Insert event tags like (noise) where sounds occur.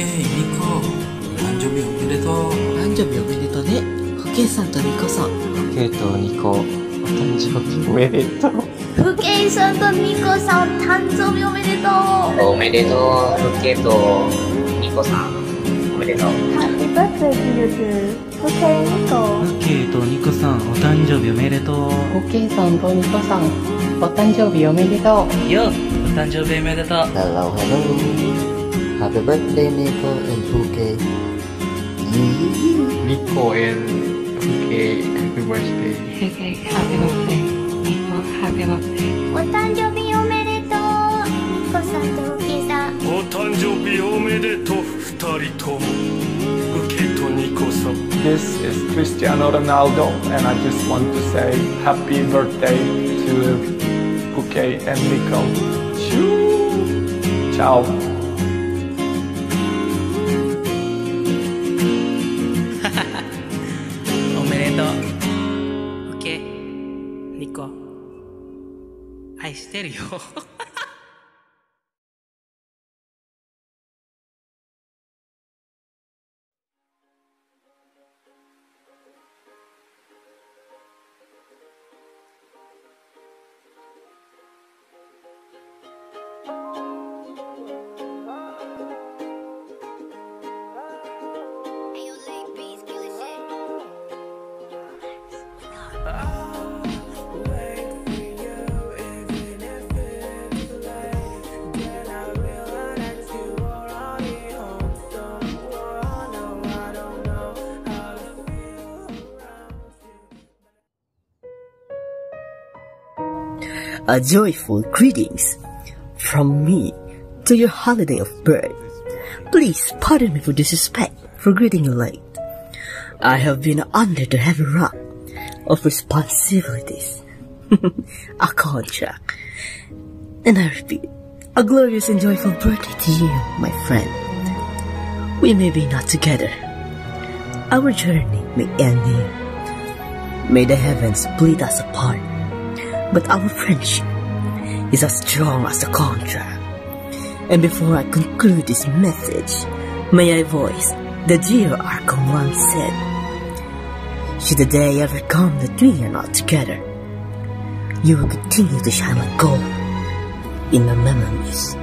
ケイニコ誕生日おめでと。う誕生日おめでとうね。ふけいさんとニコさん。ふけいとニコお誕生日おめでとう。ふけいさんとニコさん誕生日おめでとう。おめでとうふけいとニコさん。おめでとう。Happy birthday to you too ふけいニコふけいとニコさんお誕生日おめでとう。ふけいさんとニコさんお誕生日おめでとう。よお誕生日おめでとう。Hello, hello. Happy birthday, Nico and Fuke. Nico and Fuke happy birthday Okay, happy birthday. Nico, happy birthday. お誕生日おめでとうニコさんとふけいさんお誕生日おめでとう二人ともふけとニコさん This is Cristiano Ronaldo, and I just want to say happy birthday to Puke and Nico. Shoo! Ciao. 愛してるよ。A joyful greetings from me to your holiday of birth. Please pardon me for disrespect for greeting you late. I have been under the heavy rock of responsibilities, (laughs) a contract, and I repeat, a glorious and joyful birthday to you, my friend. We may be not together. Our journey may end here. May the heavens split us apart but our friendship is as strong as a contract. And before I conclude this message, may I voice the dear Arkham once said, Should the day ever come that we are not together, you will continue to shine like gold in my memories.